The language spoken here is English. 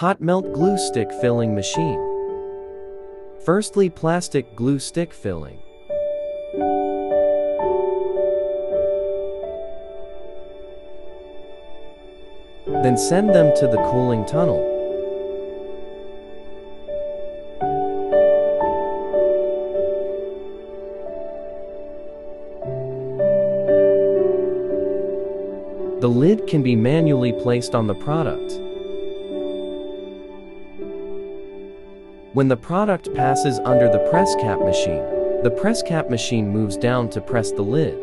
Hot melt glue stick filling machine. Firstly, plastic glue stick filling. Then send them to the cooling tunnel. The lid can be manually placed on the product. When the product passes under the press cap machine, the press cap machine moves down to press the lid.